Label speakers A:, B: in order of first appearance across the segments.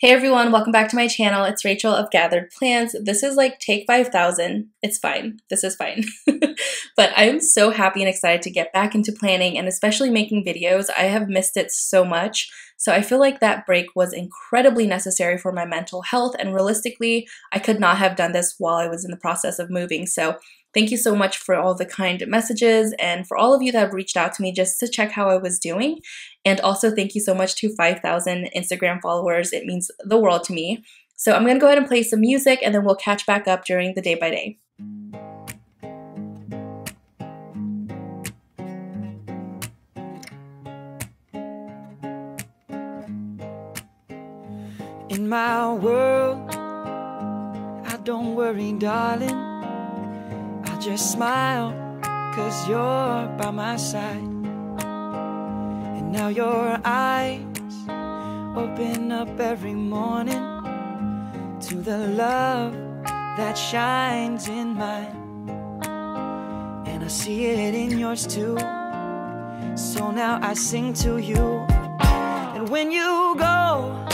A: Hey everyone, welcome back to my channel. It's Rachel of Gathered Plans. This is like take 5000. It's fine. This is fine. but I'm so happy and excited to get back into planning and especially making videos. I have missed it so much. So I feel like that break was incredibly necessary for my mental health and realistically, I could not have done this while I was in the process of moving. So Thank you so much for all the kind messages and for all of you that have reached out to me just to check how I was doing. And also, thank you so much to 5,000 Instagram followers. It means the world to me. So, I'm going to go ahead and play some music and then we'll catch back up during the day by day. In my world, I don't worry, darling just smile, cause you're by my side. And now your eyes open up every morning to the love that shines in mine. And I see it in yours too. So now I sing to you. And when you go,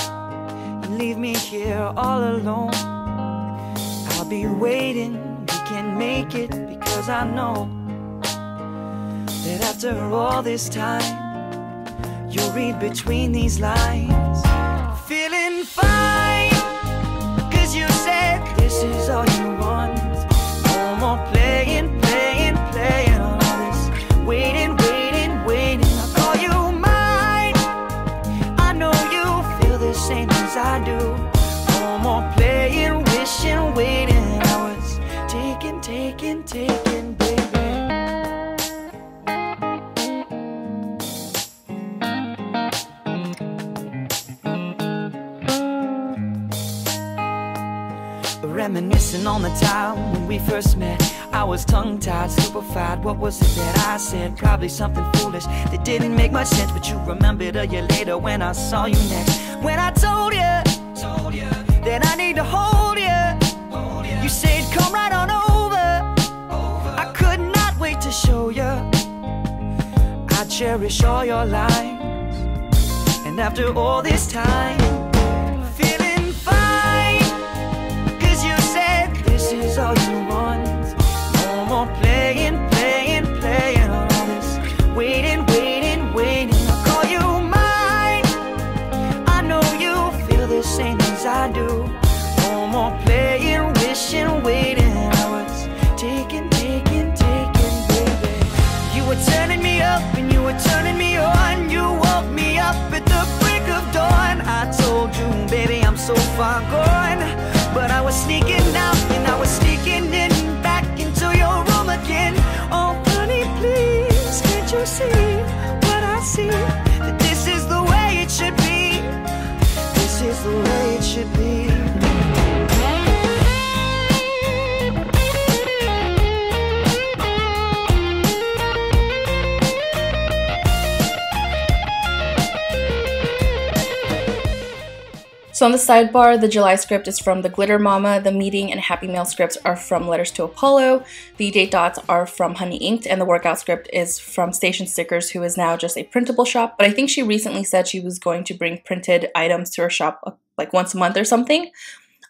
A: you leave me here all alone. I'll be waiting make it because I know that after all this time, you'll read between these lines. Feeling fine, cause you said this is all taken, taken, baby. Reminiscing on the time when we first met I was tongue-tied, stupefied What was it that I said? Probably something foolish That didn't make much sense But you remembered a year later when I saw you next When I told you, told you That I need to hold you, cherish all your lines And after all this time far gone But I was sneaking out and I was sneaking in Back into your room again. Oh honey please can't you see what I see? That this is the way it should be. This is the way it should be So on the sidebar, the July script is from The Glitter Mama, the Meeting and Happy Meal scripts are from Letters to Apollo, the date dots are from Honey Inked, and the workout script is from Station Stickers, who is now just a printable shop, but I think she recently said she was going to bring printed items to her shop uh, like once a month or something.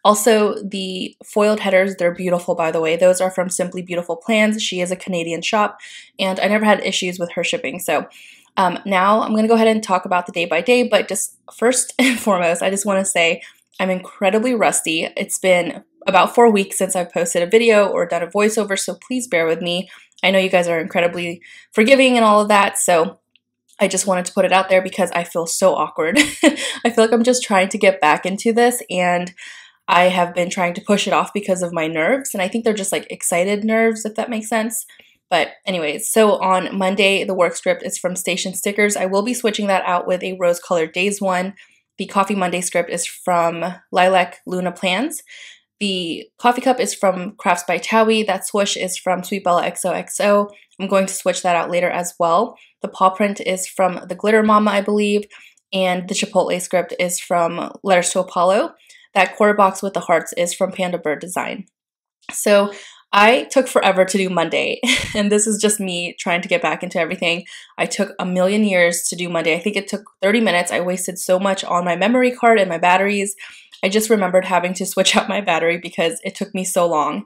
A: Also, the foiled headers, they're beautiful by the way. Those are from Simply Beautiful Plans. She is a Canadian shop, and I never had issues with her shipping, so um, now I'm going to go ahead and talk about the day by day, but just first and foremost, I just want to say I'm incredibly rusty. It's been about four weeks since I've posted a video or done a voiceover, so please bear with me. I know you guys are incredibly forgiving and all of that, so I just wanted to put it out there because I feel so awkward. I feel like I'm just trying to get back into this and I have been trying to push it off because of my nerves, and I think they're just like excited nerves, if that makes sense. But anyways, so on Monday, the work script is from Station Stickers. I will be switching that out with a rose colored days one. The Coffee Monday script is from Lilac Luna Plans. The coffee cup is from Crafts by Thaowie. That swoosh is from Sweet Bella XOXO. I'm going to switch that out later as well. The paw print is from the Glitter Mama, I believe. And the Chipotle script is from Letters to Apollo. That quarter box with the hearts is from Panda Bird Design. So I took forever to do Monday, and this is just me trying to get back into everything. I took a million years to do Monday. I think it took 30 minutes. I wasted so much on my memory card and my batteries. I just remembered having to switch out my battery because it took me so long.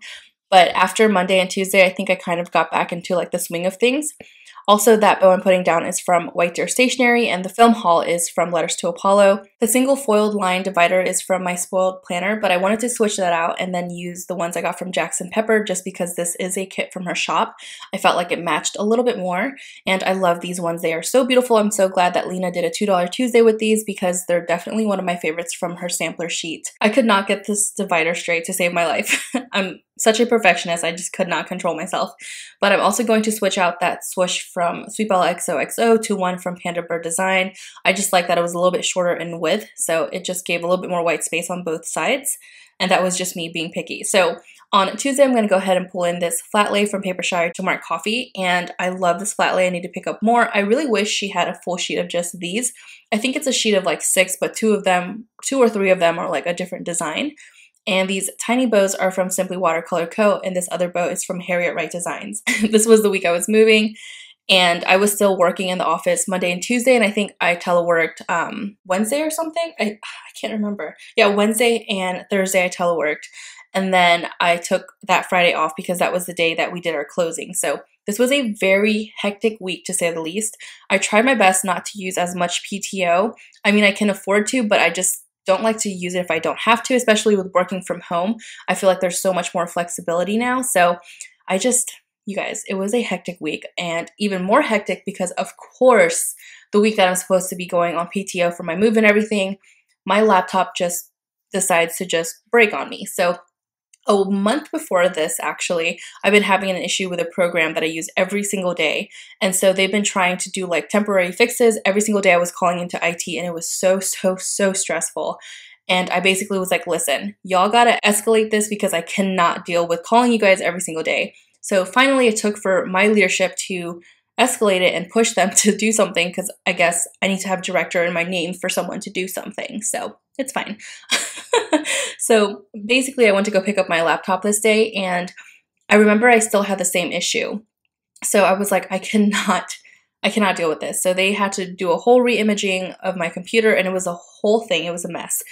A: But after Monday and Tuesday, I think I kind of got back into like the swing of things. Also, that bow I'm putting down is from White Deer Stationery, and the film haul is from Letters to Apollo. The single foiled line divider is from my spoiled planner, but I wanted to switch that out and then use the ones I got from Jax and Pepper just because this is a kit from her shop. I felt like it matched a little bit more, and I love these ones. They are so beautiful. I'm so glad that Lena did a $2 Tuesday with these because they're definitely one of my favorites from her sampler sheet. I could not get this divider straight to save my life. I'm such a perfectionist, I just could not control myself. But I'm also going to switch out that swoosh from Sweet Bella XOXO to one from Panda Bird Design. I just like that it was a little bit shorter in width, so it just gave a little bit more white space on both sides. And that was just me being picky. So on Tuesday, I'm going to go ahead and pull in this flat lay from Papershire to Mark Coffee, and I love this flat lay. I need to pick up more. I really wish she had a full sheet of just these. I think it's a sheet of like six, but two of them, two or three of them are like a different design. And these tiny bows are from Simply Watercolor Co. And this other bow is from Harriet Wright Designs. this was the week I was moving and I was still working in the office Monday and Tuesday, and I think I teleworked um, Wednesday or something. I, I can't remember. Yeah, Wednesday and Thursday I teleworked, and then I took that Friday off because that was the day that we did our closing. So this was a very hectic week to say the least. I tried my best not to use as much PTO. I mean, I can afford to, but I just don't like to use it if I don't have to, especially with working from home. I feel like there's so much more flexibility now. So I just, you guys, it was a hectic week and even more hectic because, of course, the week that I'm supposed to be going on PTO for my move and everything, my laptop just decides to just break on me. So a month before this, actually, I've been having an issue with a program that I use every single day. And so they've been trying to do like temporary fixes. Every single day I was calling into IT and it was so, so, so stressful. And I basically was like, listen, y'all gotta escalate this because I cannot deal with calling you guys every single day. So finally, it took for my leadership to escalate it and push them to do something because I guess I need to have director in my name for someone to do something. So it's fine. so basically, I went to go pick up my laptop this day, and I remember I still had the same issue. So I was like, I cannot. I cannot deal with this. So they had to do a whole re-imaging of my computer and it was a whole thing. It was a mess.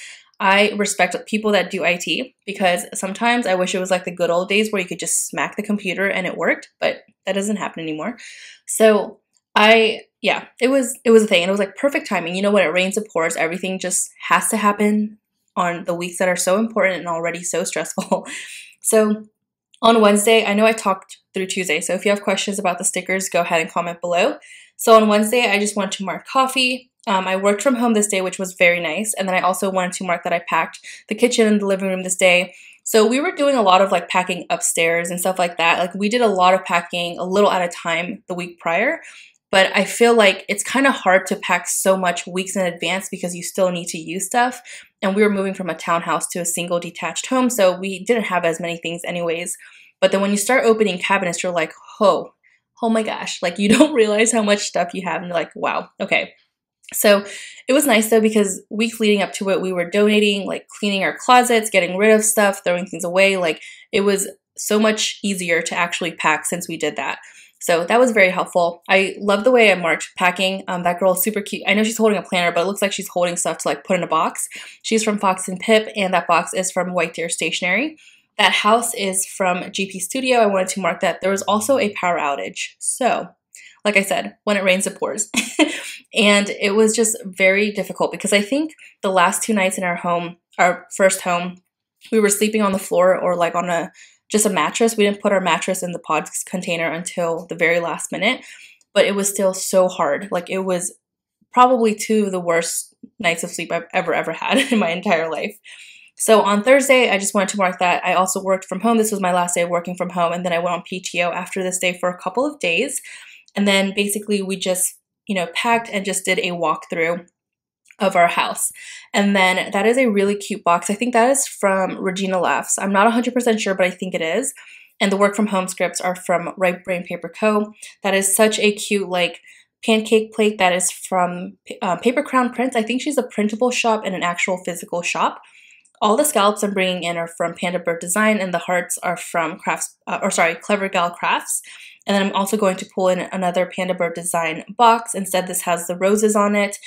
A: I respect people that do IT because sometimes I wish it was like the good old days where you could just smack the computer and it worked, but that doesn't happen anymore. So I yeah, it was it was a thing and it was like perfect timing. You know when it rains it pours, everything just has to happen on the weeks that are so important and already so stressful. so on Wednesday, I know I talked through Tuesday, so if you have questions about the stickers, go ahead and comment below. So on Wednesday, I just wanted to mark coffee. Um, I worked from home this day, which was very nice. And then I also wanted to mark that I packed the kitchen and the living room this day. So we were doing a lot of like packing upstairs and stuff like that. Like we did a lot of packing a little at a time the week prior but I feel like it's kind of hard to pack so much weeks in advance because you still need to use stuff. And we were moving from a townhouse to a single detached home, so we didn't have as many things, anyways. But then when you start opening cabinets, you're like, oh, oh my gosh, like you don't realize how much stuff you have, and you're like, wow, okay. So it was nice though because weeks leading up to it, we were donating, like cleaning our closets, getting rid of stuff, throwing things away. Like it was so much easier to actually pack since we did that. So that was very helpful. I love the way I marked packing. Um, that girl is super cute. I know she's holding a planner, but it looks like she's holding stuff to like put in a box. She's from Fox and Pip, and that box is from White Deer Stationery. That house is from GP Studio. I wanted to mark that there was also a power outage. So, like I said, when it rains, it pours. and it was just very difficult because I think the last two nights in our home, our first home, we were sleeping on the floor or like on a just a mattress. We didn't put our mattress in the pod container until the very last minute, but it was still so hard. Like it was probably two of the worst nights of sleep I've ever, ever had in my entire life. So on Thursday, I just wanted to mark that I also worked from home. This was my last day of working from home, and then I went on PTO after this day for a couple of days. And then basically, we just, you know, packed and just did a walkthrough of our house. And then that is a really cute box. I think that is from Regina Laughs. I'm not 100% sure, but I think it is. And the work from home scripts are from Right Brain Paper Co. That is such a cute, like, pancake plate that is from uh, Paper Crown Prints. I think she's a printable shop and an actual physical shop. all the scallops I'm bringing in are from Panda Bird Design and the hearts are from Crafts, uh, or sorry, Clever Gal Crafts. And then I'm also going to pull in another Panda Bird Design box. Instead, this has the roses on it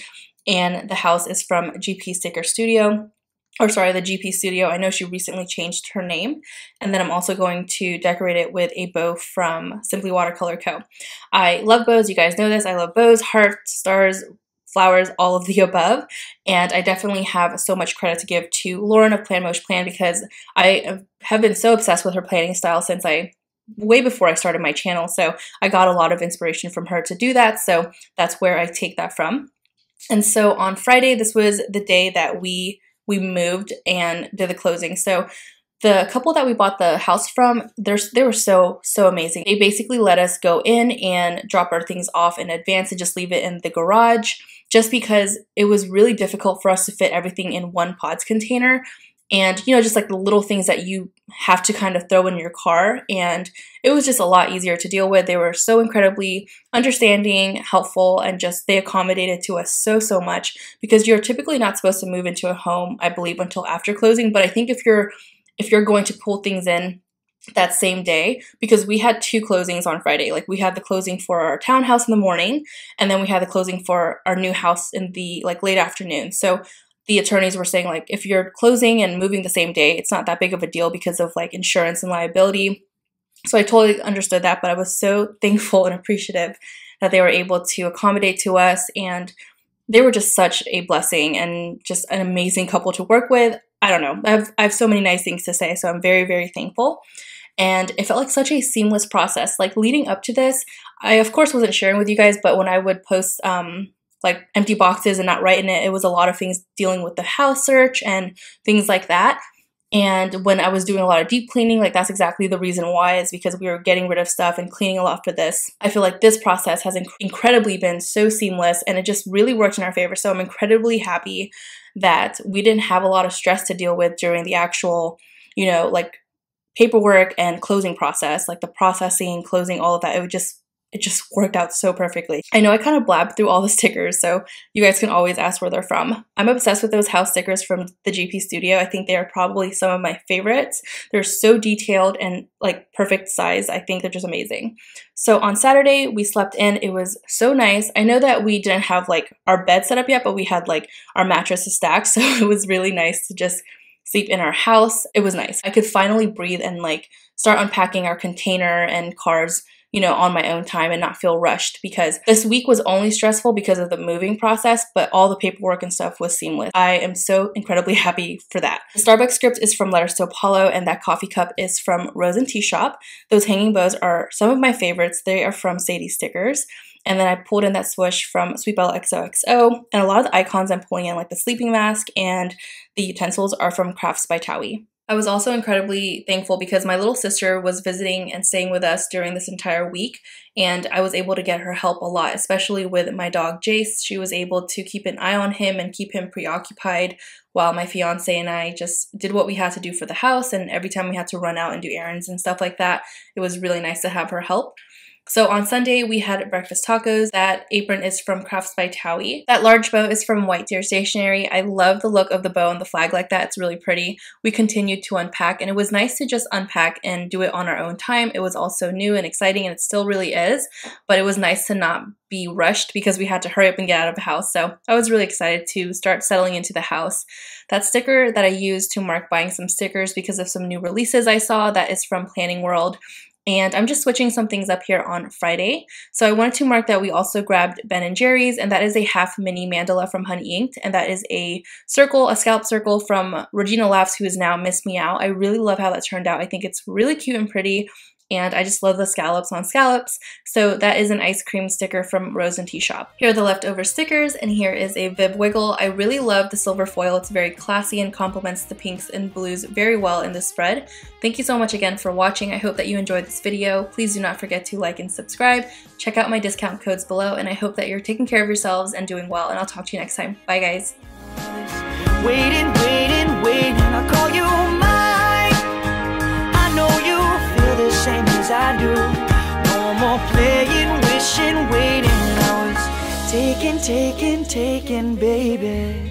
A: and the house is from GP Sticker Studio or sorry, the GP Studio. I know she recently changed her name. And then I'm also going to decorate it with a bow from Simply Watercolor Co. I love bows. You guys know this. I love bows, hearts, stars, flowers, all of the above. And I definitely have so much credit to give to Lauren of Plan Mosh Plan because I have been so obsessed with her planning style since I way before I started my channel. So I got a lot of inspiration from her to do that. So that's where I take that from. And so on Friday, this was the day that we we moved and did the closing. So the couple that we bought the house from, they're, they were so, so amazing. They basically let us go in and drop our things off in advance and just leave it in the garage just because it was really difficult for us to fit everything in one pods container. And, you know, just like the little things that you have to kind of throw in your car. And it was just a lot easier to deal with. They were so incredibly understanding, helpful, and just they accommodated to us so, so much because you're typically not supposed to move into a home, I believe, until after closing. But I think if you're if you're going to pull things in that same day because we had two closings on Friday. Like we had the closing for our townhouse in the morning and then we had the closing for our new house in the like late afternoon. So the attorneys were saying like if you're closing and moving the same day, it's not that big of a deal because of like insurance and liability. So I totally understood that, but I was so thankful and appreciative that they were able to accommodate to us and they were just such a blessing and just an amazing couple to work with. I don't know. I have, I have so many nice things to say, so I'm very, very thankful. And it felt like such a seamless process. Like leading up to this, I of course wasn't sharing with you guys, but when I would post um, like empty boxes and not writing it, it was a lot of things dealing with the house search and things like that. And when I was doing a lot of deep cleaning, like that's exactly the reason why is because we were getting rid of stuff and cleaning a lot for this. I feel like this process has inc incredibly been so seamless and it just really worked in our favor. So I'm incredibly happy that we didn't have a lot of stress to deal with during the actual, you know, like paperwork and closing process, like the processing, closing, all of that. It would just it just worked out so perfectly. I know I kind of blabbed through all the stickers, so you guys can always ask where they're from. I'm obsessed with those house stickers from the GP Studio. I think they are probably some of my favorites. They're so detailed and like perfect size. I think they're just amazing. So on Saturday, we slept in. It was so nice. I know that we didn't have like our bed set up yet, but we had like our mattresses stacked, so it was really nice to just sleep in our house. It was nice. I could finally breathe and like start unpacking our container and cars you know, on my own time and not feel rushed because this week was only stressful because of the moving process, but all the paperwork and stuff was seamless. I am so incredibly happy for that. The Starbucks script is from Letters to Apollo and that coffee cup is from Rose and Tea Shop. Those hanging bows are some of my favorites. They are from Sadie Stickers. And then I pulled in that swoosh from Sweet Bella XOXO. And a lot of the icons I'm pulling in, like the sleeping mask and the utensils, are from Crafts by Thaowie. I was also incredibly thankful because my little sister was visiting and staying with us during this entire week, and I was able to get her help a lot, especially with my dog Jace. She was able to keep an eye on him and keep him preoccupied while my fiance and I just did what we had to do for the house. And every time we had to run out and do errands and stuff like that, it was really nice to have her help. So on Sunday, we had breakfast tacos. That apron is from Crafts by Thaowie. That large bow is from White Deer Stationery. I love the look of the bow and the flag like that. It's really pretty. We continued to unpack and it was nice to just unpack and do it on our own time. It was also new and exciting and it still really is, but it was nice to not be rushed because we had to hurry up and get out of the house. So I was really excited to start settling into the house. That sticker that I used to mark buying some stickers because of some new releases I saw that is from Planning World. And I'm just switching some things up here on Friday. So I wanted to mark that we also grabbed Ben & Jerry's, and that is a half mini mandala from Honey Inked, and that is a circle, a scalp circle from Regina Laughs, who is now Miss Meow. I really love how that turned out. I think it's really cute and pretty and I just love the scallops on scallops. So that is an ice cream sticker from Rose and Tea Shop. Here are the leftover stickers, and here is a Vib Wiggle. I really love the silver foil. It's very classy and complements the pinks and blues very well in this spread. Thank you so much again for watching. I hope that you enjoyed this video. Please do not forget to like and subscribe. Check out my discount codes below, and I hope that you're taking care of yourselves and doing well, and I'll talk to you next time. Bye, guys. Waiting, waiting, waiting, I do. No more playing, wishing, waiting. I was taking, taking, taking, baby